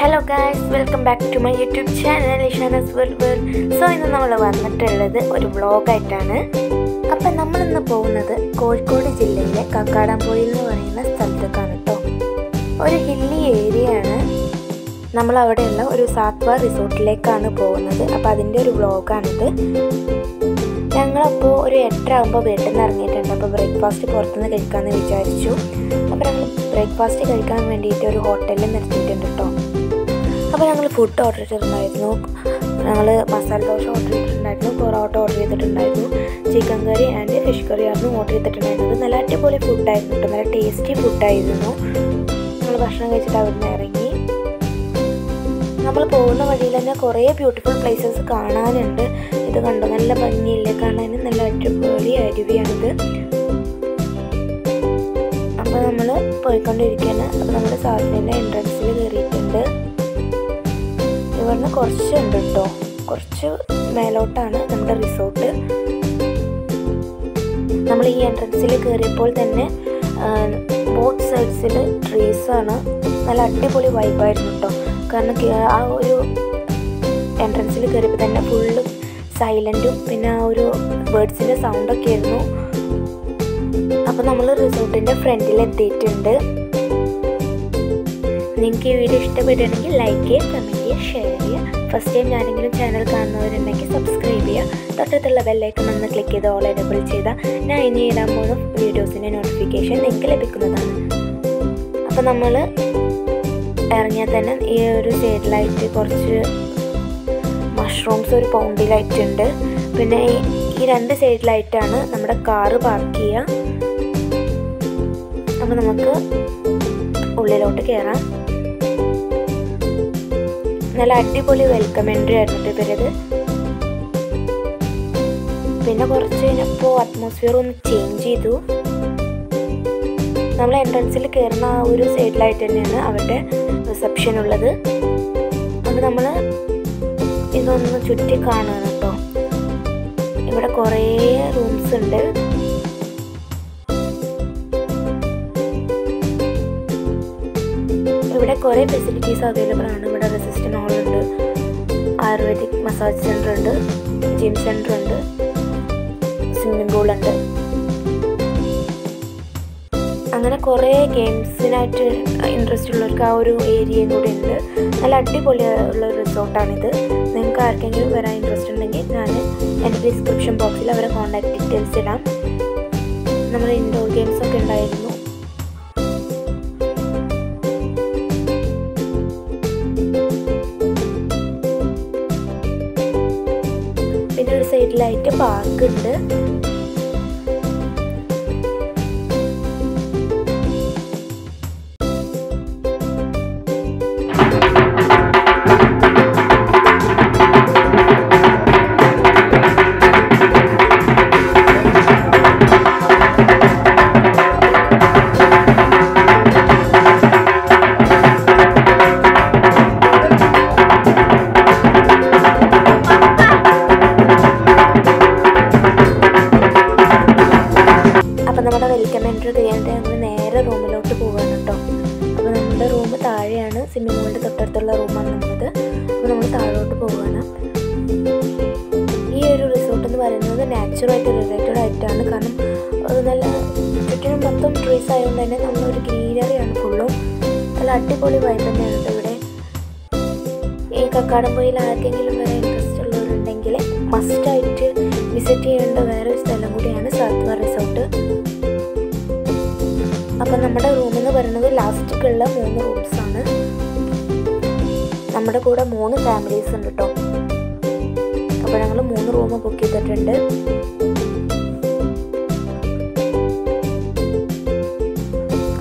Hello guys welcome back to my YouTube channel Ishana's world so ഇന്ന് നമ്മൾ വന്നിട്ടുള്ളത് ഒരു വ്ളോഗായിട്ടാണ്. അപ്പം നമ്മളിന്ന് പോകുന്നത് കോഴിക്കോട് ജില്ലയിലെ കക്കാടംപൊയിൽ എന്ന് പറയുന്ന സ്ഥലത്തേക്കാണ് കേട്ടോ ഒരു ഹില്ലി ഏരിയയാണ് നമ്മൾ അവിടെയുള്ള ഒരു സാത്വ റിസോർട്ടിലേക്കാണ് പോകുന്നത്. അപ്പോൾ അതിന്റെ ഒരു വ്ളോഗാണിത്. ഞങ്ങളപ്പോൾ ഒരു എട്ടര ആകുമ്പോൾ വീട്ടിൽ നിന്ന് ഇറങ്ങിയിട്ടുണ്ട്. അപ്പോൾ ബ്രേക്ക്ഫാസ്റ്റ് പുറത്തുനിന്ന് കഴിക്കാമെന്ന് വിചാരിച്ചു. അപ്പോൾ ഞങ്ങൾ ബ്രേക്ക്ഫാസ്റ്റ് കഴിക്കാൻ വേണ്ടിയിട്ട് ഒരു ഹോട്ടലിൽ നിർത്തിയിട്ടുണ്ട് കേട്ടോ അപ്പോൾ ഞങ്ങൾ ഫുഡ് ഓർഡർ ചെയ്തിട്ടുണ്ടായിരുന്നു. ഞങ്ങൾ മസാല ദോശ ഓർഡർ ചെയ്തിട്ടുണ്ടായിരുന്നു. പൊറോട്ട ഓർഡർ ചെയ്തിട്ടുണ്ടായിരുന്നു. Chicken curry and fish curry ആയിരുന്നു ഓർഡർ ചെയ്തിട്ടുണ്ടായിരുന്നത്. നല്ല അടിപൊളി ഫുഡായിരുന്നു കേട്ടോ. നല്ല ടേസ്റ്റി ഫുഡായിരുന്നു ഞങ്ങൾ ഭക്ഷണം കഴിച്ചിട്ട് അവിടെ നിന്ന് ഇറങ്ങി. നമ്മൾ പോകുന്ന വഴിയിൽ തന്നെ കുറേ ബ്യൂട്ടിഫുൾ പ്ലേസസ് കാണാനുണ്ട്. ഇത് കണ്ടോ? നല്ല ഭംഗിയില്ലേ? കാണാൻ നല്ല അടിപൊളി അരുവിയാണിത്. അപ്പോൾ നമ്മൾ പോയിക്കൊണ്ടിരിക്കുകയാണ്. അപ്പോൾ നമ്മുടെ സാധനത്തിന്റെ എൻട്രൻസിൽ കയറിയിട്ടുണ്ട്. ഇവിടുന്ന് കുറച്ചുണ്ട് കേട്ടോ. കുറച്ച് മേലോട്ടാണ് നമ്മുടെ റിസോർട്ട്. നമ്മൾ ഈ എൻട്രൻസിൽ കയറിയപ്പോൾ തന്നെ ബോത്ത് സൈഡ്സിൽ ട്രീസാണ് നല്ല അടിപൊളി വൈബായിരുന്നു കേട്ടോ. കാരണം ആ ഒരു എൻട്രൻസിൽ കയറിയപ്പോൾ തന്നെ ഫുള്ള് സൈലന്റും പിന്നെ ആ ഒരു ബേർഡ്സിന്റെ സൗണ്ടൊക്കെ ആയിരുന്നു. അപ്പോൾ നമ്മൾ റിസോർട്ടിന്റെ ഫ്രണ്ടിൽ എത്തിയിട്ടുണ്ട്. നിങ്ങൾക്ക് ഈ വീഡിയോ ഇഷ്ടപ്പെട്ടിട്ടുണ്ടെങ്കിൽ ലൈക്ക് ചെയ്യുക കമന്റ് ചെയ്യുക ഷെയർ ചെയ്യുക. ഫസ്റ്റ് ടൈം ഞാനെങ്കിലും ചാനൽ കാണുന്നവരുണ്ടെങ്കിൽ സബ്സ്ക്രൈബ് ചെയ്യുക. തൊട്ടടുത്തുള്ള ബെല്ലൈക്കൺ ഒന്ന് ക്ലിക്ക് ചെയ്ത് ഓൾ എനേബിൾ ചെയ്താൽ ഞാൻ ഇനി ഇടാൻ പോകുന്ന വീഡിയോസിന്റെ നോട്ടിഫിക്കേഷൻ നിങ്ങൾക്ക് ലഭിക്കുന്നതാണ്. അപ്പോൾ നമ്മൾ ഇറങ്ങിയാൽ തന്നെ ഈ ഒരു സൈഡിലായിട്ട് കുറച്ച് മഷ്റൂംസ് ഒരു പൗണ്ടിലായിട്ടുണ്ട് പിന്നെ ഈ രണ്ട് സൈഡിലായിട്ടാണ് നമ്മുടെ കാറ് പാർക്ക് ചെയ്യുക. അപ്പോൾ നമുക്ക് ഉള്ളിലോട്ട് കയറാം നല്ല അടിപൊളി വെൽക്കം എൻട്രി ആയിരുന്നു ഇവരത്. പിന്നെ കുറച്ച് കഴിഞ്ഞപ്പോൾ അറ്റ്മോസ്ഫിയർ ഒന്ന് ചേഞ്ച് ചെയ്തു. നമ്മൾ എൻട്രൻസിൽ കയറുന്ന ആ ഒരു സൈഡിലായിട്ട് തന്നെയാണ് അവരുടെ റിസപ്ഷൻ ഉള്ളത്. അപ്പോൾ നമ്മൾ ഇതൊന്ന് ചുറ്റി കാണുകയാണ് കേട്ടോ ഇവിടെ കുറേ റൂംസ് ഉണ്ട്. ഇവിടെ കുറേ ഫെസിലിറ്റീസ് അവൈലബിൾ ആണ്. ഇവിടെ റെസിസ്റ്റൻ ഹോൾ ഉണ്ട് ആയുർവേദിക് മസാജ് സെന്റർ ഉണ്ട് ജിം സെന്റർ ഉണ്ട് സ്വിമ്മിംഗ് പൂൾ ഉണ്ട് അങ്ങനെ കുറേ ഗെയിംസിനായിട്ട് ഇൻട്രസ്റ്റ് ഉള്ളവർക്ക് ആ ഒരു ഏരിയ കൂടി ഉണ്ട്. നല്ല അടിപൊളിയുള്ള ഒരു റിസോർട്ടാണിത്. നിങ്ങൾക്ക് ആർക്കെങ്കിലും വരാൻ ഇൻട്രസ്റ്റ് ഉണ്ടെങ്കിൽ ഞാൻ എന്റെ ഡിസ്ക്രിപ്ഷൻ ബോക്സിൽ അവരെ കോൺടാക്ട് ഡീറ്റെയിൽസ് ഇടാം. നമ്മൾ ഇൻഡോർ ഗെയിംസ് ഒക്കെ ഉണ്ടായിരുന്നു. സൈഡിലായിട്ട് എന്ന് പറയുന്നത് നാച്ചുറായിട്ട് റിലേറ്റഡ് ആയിട്ടാണ്. കാരണം നല്ല ചുറ്റിനും മൊത്തം ട്രീസ് ആയതുകൊണ്ട് തന്നെ നമ്മളൊരു ഗ്രീനറിയാണ് ഫുള്ളും നല്ല അടിപൊളി വൈബ് തന്നെയാണ് ഇവിടെ. ഈ കക്കാടംപൊയിൽ ആർക്കെങ്കിലും വരെ ഇൻട്രസ്റ്റ് ഉള്ളവരുണ്ടെങ്കിൽ മസ്റ്റായിട്ട് വിസിറ്റ് ചെയ്യേണ്ട വേറെ ഒരു സ്ഥലം കൂടിയാണ് സാത്വ റിസോർട്ട് അപ്പം നമ്മുടെ റൂമെന്ന് പറയുന്നത് ലാസ്റ്റിക്കുള്ള മൂന്ന് റൂംസാണ് നമ്മുടെ കൂടെ മൂന്ന് ഫാമിലീസ് ഉണ്ട് കേട്ടോ അപ്പോൾ ഞങ്ങൾ മൂന്ന് റൂം ബുക്ക് ചെയ്തിട്ടുണ്ട്.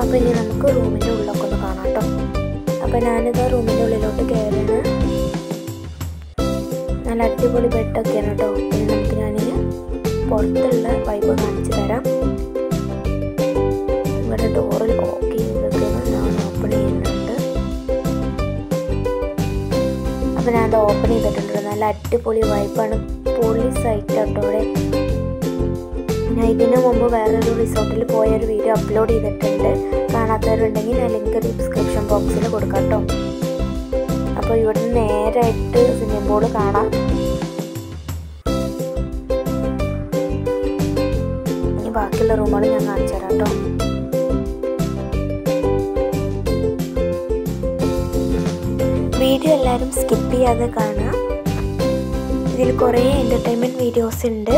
അപ്പോൾ ഇനി നമുക്ക് റൂമിന്റെ ഉള്ളൊക്കെ ഒന്ന് കാണാം കേട്ടോ അപ്പോൾ ഞാനിത് റൂമിന്റെ ഉള്ളിലോട്ട് കയറുകയാണ് നല്ല അടിപൊളി ബെഡൊക്കെയാണ് കേട്ടോ പിന്നെ നമുക്ക് ഞാനിത് പുറത്തുള്ള വൈബ് കാണിച്ചു തരാം. ഇവിടെ ഡോറിൽ ഓക്കെ ചെയ്തൊക്കെയാണ് അപ്പോൾ ഞാനത് ഓപ്പൺ ചെയ്തിട്ടുണ്ട്. നല്ല അടിപൊളി വൈബാണ് പൊളി സൈറ്റ് ഇവിടെ ഞാൻ ഇതിന് മുമ്പ് വേറൊരു റിസോർട്ടിൽ പോയ ഒരു വീഡിയോ അപ്ലോഡ് ചെയ്തിട്ടുണ്ട്. കാണാത്തവരുണ്ടെങ്കിൽ ഞാൻ ലിങ്ക് ഡിസ്ക്രിപ്ഷൻ ബോക്സിൽ കൊടുക്കാം കേട്ടോ അപ്പോൾ ഇവിടെ നേരായിട്ട് സ്വിമ്മിംഗ് പൂൾ കാണാം. ബാക്കിയുള്ള റൂമുകൾ ഞാൻ കാണിച്ചു തരാം കേട്ടോ വീഡിയോ എല്ലാവരും സ്കിപ്പ് ചെയ്യാതെ കാണുക ഇതിൽ കുറേ എന്റർടൈൻമെന്റ് വീഡിയോസ് ഉണ്ട്.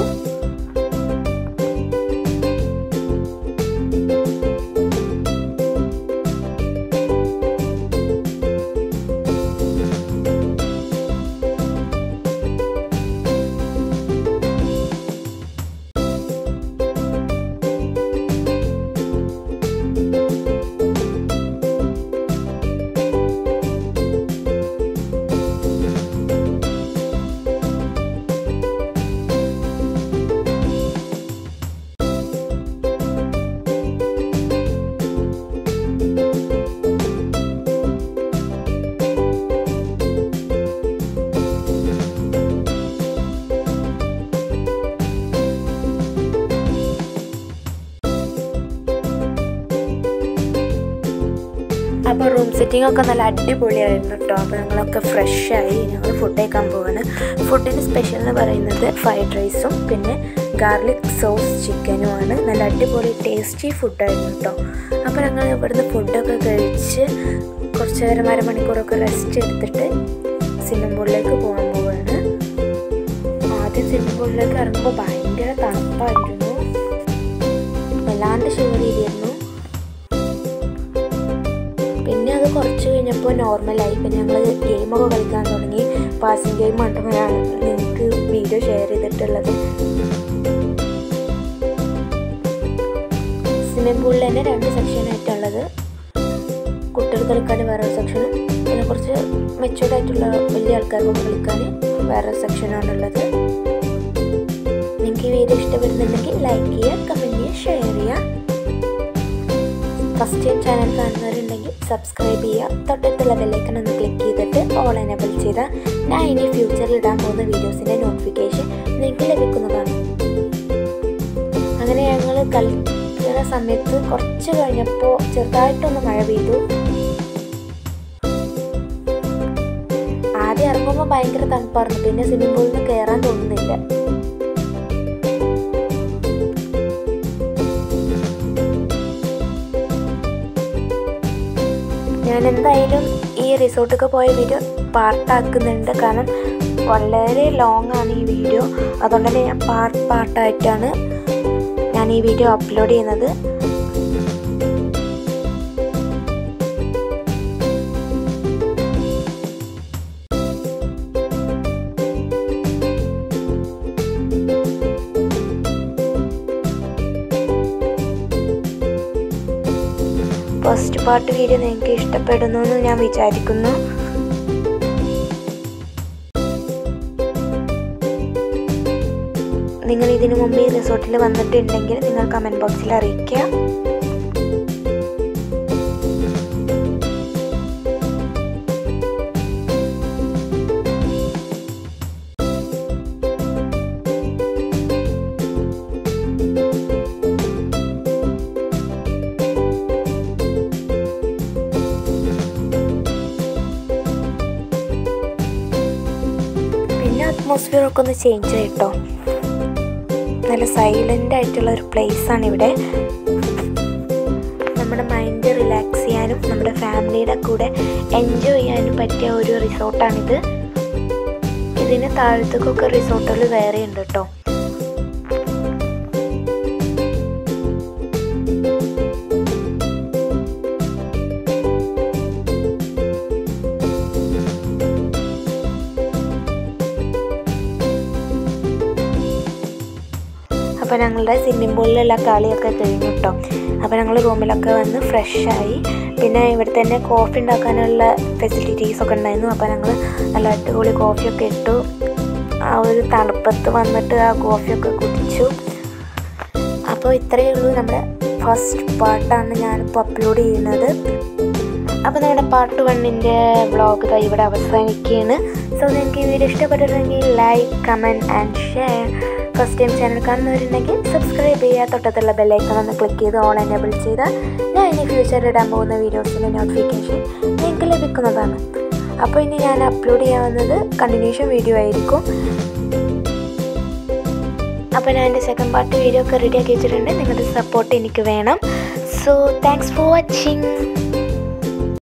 സെറ്റിംഗ് ഒക്കെ നല്ല അടിപൊളിയായിരുന്നു കേട്ടോ അപ്പോൾ ഞങ്ങളൊക്കെ ഫ്രഷായി ഞങ്ങൾ ഫുഡ് കഴിക്കാൻ പോവാണ്. ഫുഡിന് സ്പെഷ്യൽ എന്ന് പറയുന്നത് ഫ്രൈഡ് റൈസും പിന്നെ ഗാർലിക് സോസ് ചിക്കനുമാണ് നല്ല അടിപൊളി ടേസ്റ്റി ഫുഡായിരുന്നു കേട്ടോ അപ്പോൾ ഞങ്ങൾ ഇവിടുന്ന് ഫുഡൊക്കെ കഴിച്ച് കുറച്ച് നേരം അരമണിക്കൂറൊക്കെ റെസ്റ്റ് എടുത്തിട്ട് സ്വിമ്മിംഗ് പൂളിലേക്ക് പോകാൻ പോവാണ്. ആദ്യം സ്വിമ്മിംഗ് പൂളിലേക്ക് ഇറങ്ങുമ്പോൾ ഭയങ്കര തണുപ്പായിരുന്നു. വല്ലാണ്ട് ഷിവറിയിരുന്നു പിന്നെ അത് കുറച്ച് കഴിഞ്ഞപ്പോൾ നോർമലായി പിന്നെ ഞങ്ങൾ ഗെയിമൊക്കെ കളിക്കാൻ തുടങ്ങി. പാസിംഗ് ഗെയിം മാത്രമാണ് നിങ്ങൾക്ക് വീഡിയോ ഷെയർ ചെയ്തിട്ടുള്ളത്. സ്വിമ്മിംഗ് പൂളിൽ തന്നെ രണ്ട് സെക്ഷനായിട്ടുള്ളത് കുട്ടികൾ കളിക്കാൻ വേറൊരു സെക്ഷനും പിന്നെ കുറച്ച് മെച്ചുവേർഡ് ആയിട്ടുള്ള വലിയ ആൾക്കാർക്കൊക്കെ കളിക്കാൻ വേറെ സെക്ഷനാണുള്ളത് നിങ്ങൾക്ക് ഈ വീഡിയോ ഇഷ്ടപ്പെടുന്നുണ്ടെങ്കിൽ ലൈക്ക് ചെയ്യുക കമന്റ് ചെയ്യുക ഷെയർ ചെയ്യുക. ഫസ്റ്റ് ചാനൽ കാണുന്നവരുണ്ടെങ്കിൽ സബ്സ്ക്രൈബ് ചെയ്യുക. തൊട്ടടുത്തുള്ള ബെല്ലൈക്കൺ ക്ലിക്ക് ചെയ്തിട്ട് ഓൾ എനേബിൾ ചെയ്താൽ ഞാൻ ഇനി ഫ്യൂച്ചറിൽ ഇടാൻ പോകുന്ന വീഡിയോസിന്റെ നോട്ടിഫിക്കേഷൻ നിങ്ങൾക്ക് ലഭിക്കുന്നതാണ്. അങ്ങനെ ഞങ്ങൾ കളിക്കുന്ന സമയത്ത് കുറച്ച് കഴിഞ്ഞപ്പോൾ ചെറുതായിട്ടൊന്ന് മഴ പെയ്തു. ആദ്യം ഇറങ്ങുമ്പോൾ ഭയങ്കര തണുപ്പായിരുന്നു. പിന്നെ സ്വിമ്മിംഗ് പൂളിൽ നിന്ന് കയറാൻ തോന്നുന്നില്ല. ഞാൻ എന്തായാലും ഈ റിസോർട്ടൊക്കെ പോയ വീഡിയോ പാർട്ടാക്കുന്നുണ്ട്. കാരണം വളരെ ലോങ് ആണ് ഈ വീഡിയോ അതുകൊണ്ട് തന്നെ ഞാൻ പാർട്ട് പാർട്ടായിട്ടാണ് ഞാൻ ഈ വീഡിയോ അപ്ലോഡ് ചെയ്യുന്നത്. പാർട്ട് വീഡിയോ നിങ്ങൾക്ക് ഇഷ്ടപ്പെടുന്നു എന്ന് ഞാൻ വിചാരിക്കുന്നു. നിങ്ങൾ ഇതിനു മുമ്പ് ഈ റിസോർട്ടിൽ വന്നിട്ടുണ്ടെങ്കിൽ നിങ്ങൾ കമന്റ് ബോക്സിൽ അറിയിക്കുക. അറ്റ്മോസ്ഫിയർ ഒന്ന് ചേഞ്ച് ആയിട്ടോ? നല്ല സൈലന്റ് ആയിട്ടുള്ള ഒരു പ്ലേസ് ആണ് ഇവിടെ. നമ്മുടെ മൈൻഡ് റിലാക്സ് ചെയ്യാനും നമ്മുടെ ഫാമിലിയുടെ കൂടെ എൻജോയ് ചെയ്യാനും പറ്റിയ ഒരു റിസോർട്ടാണിത് ഇതിന് താഴത്തേക്കൊക്കെ റിസോർട്ടുകൾ വേറെ ഉണ്ട് കേട്ടോ. അപ്പോൾ ഞങ്ങളുടെ സ്വിമ്മിംഗ് പൂളിലുള്ള കളിയൊക്കെ കഴിഞ്ഞു കേട്ടോ അപ്പോൾ ഞങ്ങൾ റൂമിലൊക്കെ വന്ന് ഫ്രഷായി പിന്നെ ഇവിടെ തന്നെ കോഫി ഉണ്ടാക്കാനുള്ള ഫെസിലിറ്റീസ് ഒക്കെ ഉണ്ടായിരുന്നു. അപ്പോൾ ഞങ്ങൾ നല്ല അടിപൊളി കോഫിയൊക്കെ ഇട്ടു. ആ ഒരു തണുപ്പത്ത് വന്നിട്ട് ആ കോഫിയൊക്കെ കുടിച്ചു. അപ്പോൾ ഇത്രയേ ഉള്ളൂ നമ്മുടെ ഫസ്റ്റ് പാർട്ടാണ് ഞാനിപ്പോൾ അപ്ലോഡ് ചെയ്യുന്നത്. അപ്പോൾ നമ്മുടെ പാർട്ട് വണ്ണിന്റെ വ്ളോഗ് ഇവിടെ അവസാനിക്കുകയാണ്. സോ നിങ്ങൾക്ക് ഈ വീഡിയോ ഇഷ്ടപ്പെട്ടിട്ടുണ്ടെങ്കിൽ like comment and share first time channel കാണുന്നവരുണ്ടെങ്കിൽ സബ്സ്ക്രൈബ് ചെയ്യുക തൊട്ടത്തുള്ള ബെല്ലൈക്കൺ ഒന്ന് ക്ലിക്ക് ചെയ്ത് ഓൺ എനേബിൾ ചെയ്താൽ ഞാൻ ഇനി ഫ്യൂച്ചറിൽ ഇടാൻ പോകുന്ന വീഡിയോസിന്റെ നോട്ടിഫിക്കേഷൻ നിങ്ങൾക്ക് ലഭിക്കുന്നതാണ്. അപ്പോൾ ഇനി ഞാൻ അപ്ലോഡ് ചെയ്യാവുന്നത് കണ്ടിന്യൂഷൻ വീഡിയോ ആയിരിക്കും. അപ്പോൾ ഞാൻ എന്റെ സെക്കൻഡ് പാർട്ട് വീഡിയോ ഒക്കെ റെഡിയാക്കി വെച്ചിട്ടുണ്ട്. നിങ്ങളുടെ സപ്പോർട്ട് എനിക്ക് വേണം. So thanks for watching